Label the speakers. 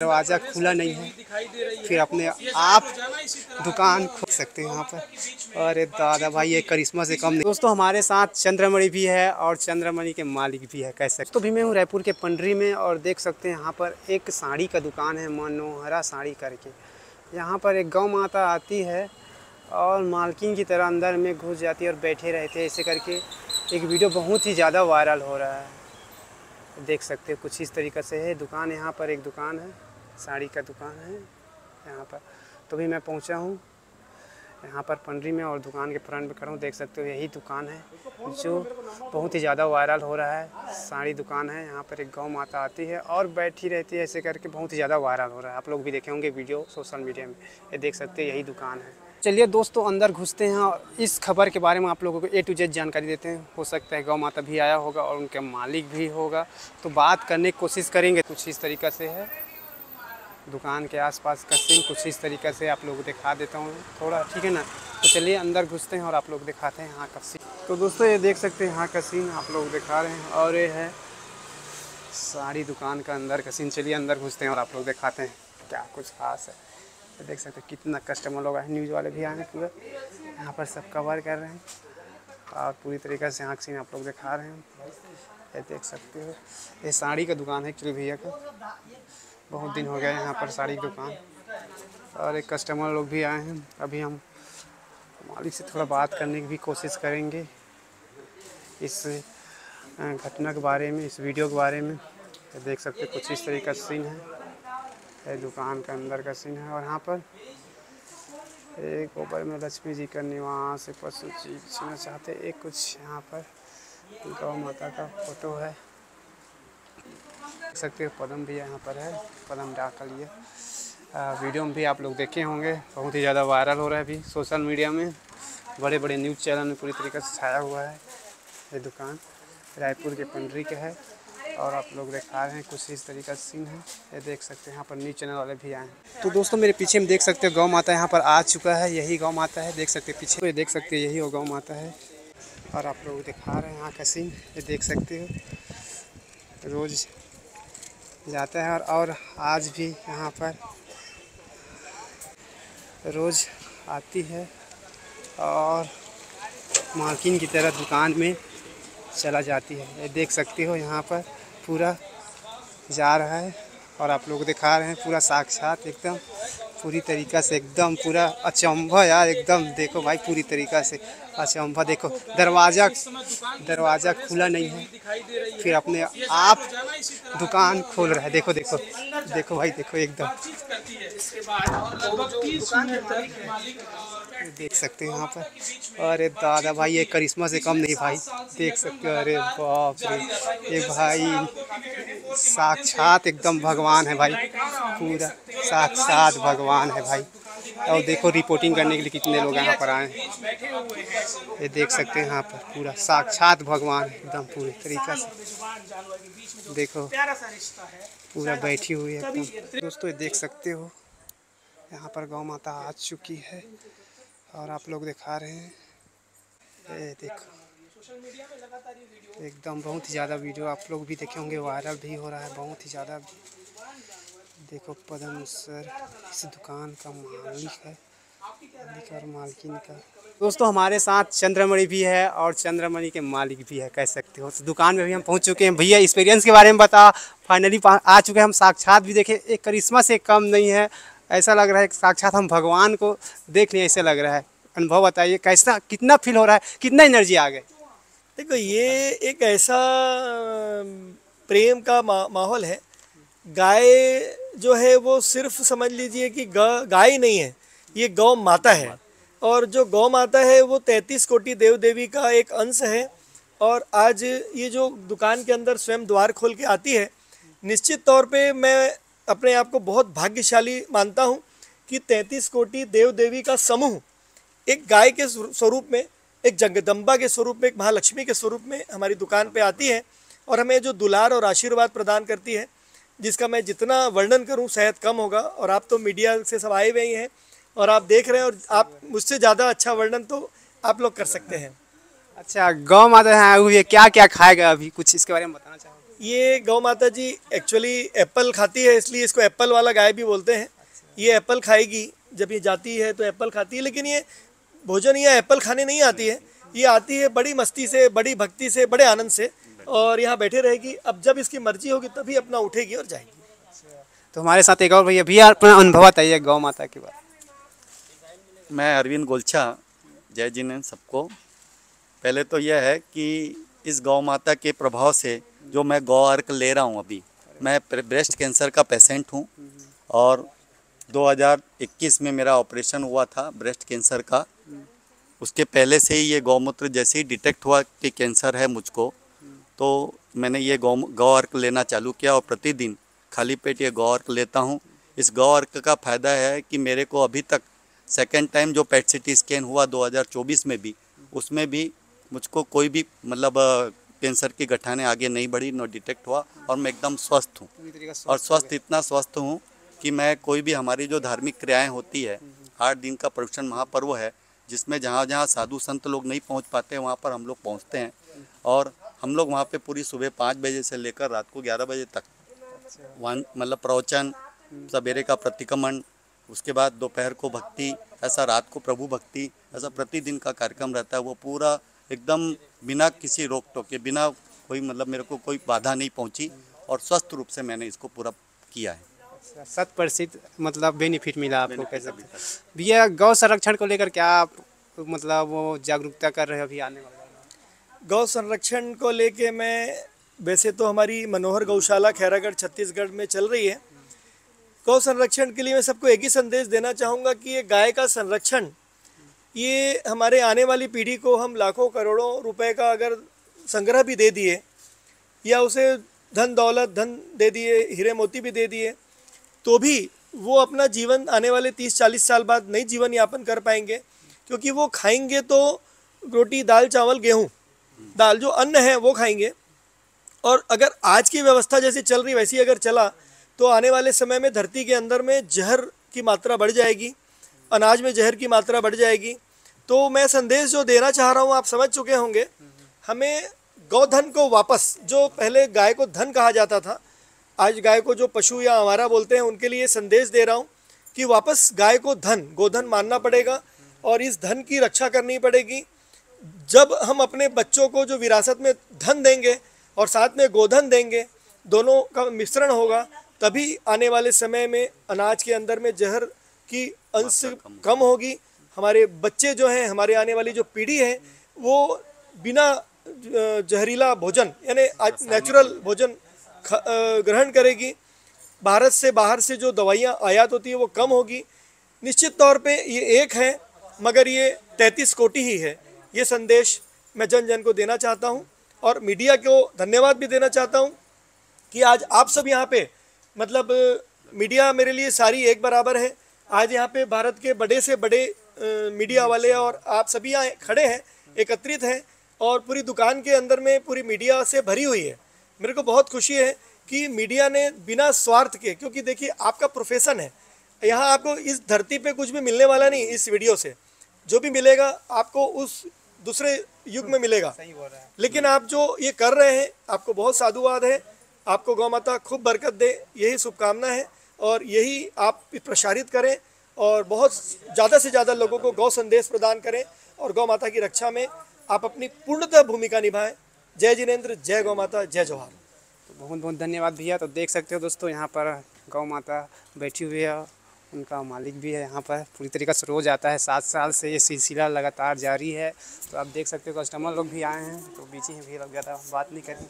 Speaker 1: दरवाज़ा खुला नहीं है। फिर अपने आप दुकान खोल सकते हैं यहाँ पर। अरे दादा भाई, ये करिश्मा से कम नहीं। दोस्तों, हमारे साथ चंद्रमणि भी है और चंद्रमणि के मालिक भी है, कह सकते तो भी मैं हूँ रायपुर के पंडरी में और देख सकते हैं यहाँ पर एक साड़ी का दुकान है, मनोहरा साड़ी करके। यहाँ पर एक गौ माता आती है और मालकिन की तरह अंदर में घुस जाती है और बैठे रहते हैं ऐसे करके एक वीडियो बहुत ही ज़्यादा वायरल हो रहा है। देख सकते हैं, कुछ इस तरीक़े से है। दुकान यहाँ पर एक दुकान है। साड़ी का दुकान है, यहाँ पर। तो भी मैं पहुँचा हूँ। यहाँ पर पंडरी में और दुकान के फ्रंट में खड़ा हूँ। देख सकते हो यही दुकान है, जो बहुत ही ज़्यादा वायरल हो रहा है। साड़ी दुकान है, यहाँ पर एक गौ माता आती है और बैठी रहती है, ऐसे करके बहुत ही ज़्यादा वायरल हो रहा है। आप लोग भी देखे होंगे वीडियो सोशल मीडिया में। ये देख सकते हैं यही दुकान है। चलिए दोस्तों, अंदर घुसते हैं और इस खबर के बारे में आप लोगों को ए टू जेड जानकारी देते हैं। हो सकता है गौ माता भी आया होगा और उनके मालिक भी होगा। तो बात करने की कोशिश करेंगे, कुछ इस तरीक़ा से है। दुकान के आसपास का सीन कुछ इस तरीके से आप लोग दिखा देता हूँ। थोड़ा, ठीक है ना? तो चलिए, अंदर घुसते हैं और आप लोग दिखाते हैं यहाँ का सीन तो दोस्तों, ये देख सकते हैं यहाँ का सीन आप लोग दिखा रहे हैं और ये है साड़ी दुकान का अंदर का सीन चलिए, अंदर घुसते हैं और आप लोग दिखाते हैं क्या कुछ खास है। तो देख सकते हैं कितना कस्टमर लोग आए न्यूज़ वाले भी आए हैं पूरा। यहाँ पर सब कवर कर रहे हैं और पूरी तरीके से यहाँ सीन आप लोग दिखा रहे हैं। ये देख सकते हो। ये साड़ी का दुकान है एक्चुअली भैया का। बहुत दिन हो गया यहाँ पर साड़ी की दुकान। और एक कस्टमर लोग भी आए हैं। अभी हम मालिक से थोड़ा बात करने की भी कोशिश करेंगे इस घटना के बारे में, इस वीडियो के बारे में। देख सकते कुछ इस तरीके का सीन है। दुकान के अंदर का सीन है। और यहाँ पर एक ऊपर में लक्ष्मी जी का निवास पशु जी चाहते एक कुछ यहाँ पर गौ माता का फ़ोटो है। सकते हो। पदम भी यहाँ पर है, पदम डाक लिए वीडियो में भी आप लोग देखे होंगे, बहुत ही ज़्यादा वायरल हो रहा है अभी सोशल मीडिया में। बड़े बड़े न्यूज़ चैनल में पूरी तरीके से छाया हुआ है ये दुकान। रायपुर के पंडरी के है और आप लोग दिखा रहे हैं, कुछ इस तरीके से सीन है। ये देख सकते हैं, यहाँ पर न्यूज़ चैनल वाले भी आए हैं। तो दोस्तों, मेरे पीछे में देख सकते हो, गौ माता यहाँ पर आ चुका है, यही गौ माता है। देख सकते पीछे ये देख सकते यही वो गौ माता है। और आप लोग दिखा रहे हैं यहाँ का सीन, ये देख सकते हो। रोज़ जाता हैं और, और आज भी यहाँ पर रोज़ आती है और मार्किन की तरह दुकान में चला जाती है। ये देख सकते हो यहाँ पर पूरा जा रहा है और आप लोग दिखा रहे हैं पूरा साक्षात एकदम पूरी तरीक़ा से एकदम पूरा अचंभा यार एकदम देखो भाई पूरी तरीक़ा से। अचंभा देखो, दरवाज़ा दरवाज़ा खुला नहीं है। फिर अपने आप दुकान खोल रहा है। देखो देखो देखो भाई, देखो एकदम। देख सकते हैं यहाँ पर। अरे दादा भाई, ये करिश्मा से कम नहीं भाई। देख सकते हो, अरे बाप रे। ये भाई साक्षात एकदम भगवान है भाई। पूरा साक्षात भगवान है भाई। और देखो रिपोर्टिंग करने के लिए कितने लोग यहाँ पर आए हैं। ये देख सकते हैं यहाँ पर पूरा साक्षात भगवान एकदम पूरे तरीक़ा से। देखो, पूरा बैठी हुई है दोस्तों, ये देख सकते हो, यहाँ पर गौ माता आ चुकी है और आप लोग दिखा रहे हैं। ये देखो, एकदम बहुत ही ज़्यादा वीडियो आप लोग भी देखे होंगे, वायरल भी हो रहा है, बहुत ही ज़्यादा। देखो पदम सर, इस दुकान का मालिक है। और मालकिन का। दोस्तों, हमारे साथ चंद्रमणि भी है और चंद्रमणि के मालिक भी है, कह सकते हो। तो दुकान में भी हम पहुँच चुके हैं। भैया एक्सपीरियंस के बारे में बता। फाइनली आ चुके हैं हम। साक्षात भी देखे, एक करिश्मा से कम नहीं है। ऐसा लग रहा है साक्षात हम भगवान को देख लें, ऐसे लग रहा है। अनुभव बताइए, कैसा, कितना फील हो रहा है? कितना एनर्जी आ गए
Speaker 2: देखो, ये एक ऐसा प्रेम का माहौल है गाय जो है वो सिर्फ़ समझ लीजिए कि गाय नहीं है, ये गौ माता है। और जो गौ माता है, वो तैंतीस कोटि देव देवी का एक अंश है। और आज ये जो दुकान के अंदर स्वयं द्वार खोल के आती है, निश्चित तौर पे मैं अपने आप को बहुत भाग्यशाली मानता हूँ कि तैंतीस कोटि देव देवी का समूह एक गाय के स्वरूप में, एक जगदम्बा के स्वरूप में, एक महालक्ष्मी के स्वरूप में हमारी दुकान पे आती है। और हमें जो दुलार और आशीर्वाद प्रदान करती है जिसका मैं जितना वर्णन करूँ शायद कम होगा। और आप तो मीडिया से सब आए हुए ही हैं और आप देख रहे हैं और आप मुझसे ज़्यादा अच्छा वर्णन तो आप लोग कर सकते हैं।
Speaker 1: अच्छा गौ माता है हुई है क्या क्या खाएगा अभी? कुछ इसके बारे में बताना चाहोगे?
Speaker 2: ये गौ माता जी एक्चुअली एप्पल खाती है इसलिए इसको एप्पल वाला गाय भी बोलते हैं। ये एप्पल खाएगी जब ये जाती है तो एप्पल खाती है लेकिन ये भोजन या एप्पल खाने नहीं आती है। ये आती है बड़ी मस्ती से बड़ी भक्ति से बड़े आनंद से। और यहाँ बैठे रहेगी। अब जब इसकी मर्ज़ी होगी तभी अपना उठेगी और जाएगी।
Speaker 1: तो हमारे साथ एक और भैया भी अपना अनुभव बताइए गौ माता के बारे
Speaker 3: मैं अरविंद गोलछा जय जी ने सबको। पहले तो यह है कि इस गौ माता के प्रभाव से जो मैं गौ अर्क ले रहा हूँ अभी मैं ब्रेस्ट कैंसर का पेशेंट हूँ और 2021 में मेरा ऑपरेशन हुआ था ब्रेस्ट कैंसर का। उसके पहले से ही ये गौमूत्र जैसे ही डिटेक्ट हुआ कि कैंसर है मुझको तो मैंने ये गौ गौ अर्क लेना चालू किया और प्रतिदिन खाली पेट ये गौ अर्क लेता हूँ। इस गौ अर्क का फ़ायदा है कि मेरे को अभी तक सेकेंड टाइम जो पेट सिटी स्कैन हुआ 2024 में भी उसमें भी मुझको कोई भी मतलब कैंसर की गठाने आगे नहीं बढ़ी न डिटेक्ट हुआ और मैं एकदम स्वस्थ हूँ। और स्वस्थ इतना स्वस्थ हूँ कि मैं कोई भी हमारी जो धार्मिक क्रियाएँ होती है आठ दिन का प्रवचन महापर्व है जिसमें जहाँ जहाँ साधु संत लोग नहीं पहुँच पाते वहाँ पर हम लोग पहुँचते हैं। और हम लोग वहाँ पे पूरी सुबह पाँच बजे से लेकर रात को ग्यारह बजे तक वन मतलब प्रवचन सवेरे का प्रतिक्रमण उसके बाद दोपहर को भक्ति ऐसा रात को प्रभु भक्ति ऐसा प्रतिदिन का कार्यक्रम रहता है। वो पूरा एकदम बिना किसी रोक टोक के बिना कोई मतलब मेरे को कोई बाधा नहीं पहुँची और स्वस्थ रूप से मैंने इसको पूरा किया है।
Speaker 1: शत प्रतिशत मतलब बेनिफिट मिला आपको हैं। भैया गौ संरक्षण को लेकर क्या आप मतलब वो जागरूकता कर रहे हो अभी आने वाले?
Speaker 2: गौ संरक्षण को लेके मैं, वैसे तो हमारी मनोहर गौशाला खैरागढ़, छत्तीसगढ़ में चल रही है। गौ संरक्षण के लिए मैं सबको एक ही संदेश देना चाहूँगा कि ये गाय का संरक्षण, ये हमारे आने वाली पीढ़ी को हम लाखों करोड़ों रुपए का अगर संग्रह भी दे दिए, या उसे धन दौलत, धन दे दिए, हीरे मोती भी दे दिए तो भी वो अपना जीवन आने वाले तीस चालीस साल बाद नहीं जीवन यापन कर पाएँगे। क्योंकि वो खाएँगे तो रोटी, दाल, चावल, गेहूँ दाल जो अन्न है, वो खाएँगे। और अगर आज की व्यवस्था जैसी चल रही, वैसी अगर चला तो आने वाले समय में धरती के अंदर में जहर की मात्रा बढ़ जाएगी, अनाज में जहर की मात्रा बढ़ जाएगी। तो मैं संदेश जो देना चाह रहा हूँ, आप समझ चुके होंगे, हमें गौधन को वापस, जो पहले गाय को धन कहा जाता था, आज गाय को जो पशु या हमारा बोलते हैं, उनके लिए संदेश दे रहा हूँ कि वापस गाय को धन, गोधन मानना पड़ेगा और इस धन की रक्षा करनी पड़ेगी। जब हम अपने बच्चों को जो विरासत में धन देंगे और साथ में गोधन देंगे दोनों का मिश्रण होगा तभी आने वाले समय में अनाज के अंदर में जहर की अंश कम होगी। हमारे बच्चे जो हैं हमारे आने वाली जो पीढ़ी है वो बिना जहरीला भोजन यानी नेचुरल भोजन। ग्रहण करेगी। भारत से बाहर से जो दवाइयाँ आयात होती है वो कम होगी। निश्चित तौर पे ये एक है मगर ये तैंतीस कोटि ही है। ये संदेश मैं जन जन को देना चाहता हूँ और मीडिया को धन्यवाद भी देना चाहता हूँ कि आज आप सब यहाँ पे मतलब मीडिया मेरे लिए सारी एक बराबर है। आज यहाँ पे भारत के बड़े से बड़े मीडिया वाले और आप सभी यहाँ खड़े हैं, एकत्रित हैं और पूरी दुकान के अंदर में पूरी मीडिया से भरी हुई है। मेरे को बहुत खुशी है कि मीडिया ने बिना स्वार्थ के, क्योंकि देखिए आपका प्रोफेशन है, यहाँ आपको इस धरती पे कुछ भी मिलने वाला नहीं इस वीडियो से। जो भी मिलेगा आपको उस दूसरे युग में मिलेगा।
Speaker 1: सही बोल रहे हैं।
Speaker 2: लेकिन आप जो ये कर रहे हैं आपको बहुत साधुवाद है आपको गौ माता खूब बरकत दे यही शुभकामना है और यही आप प्रसारित करें और बहुत ज़्यादा से ज़्यादा लोगों को गौ संदेश प्रदान करें और गौ माता की रक्षा में आप अपनी पूर्णतः भूमिका निभाएँ। जय जिनेन्द्र जय गौ माता जय जवाहर।
Speaker 1: तो बहुत बहुत धन्यवाद भैया। तो देख सकते हो दोस्तों यहाँ पर गौ माता बैठी हुई है। उनका मालिक भी है। यहाँ पर पूरी तरीके से रोज़ आता है। सात साल से ये सिलसिला लगातार जारी है। तो आप देख सकते हो, कस्टमर लोग भी आए हैं तो बीच ही भी लोग ज़्यादा बात नहीं करें।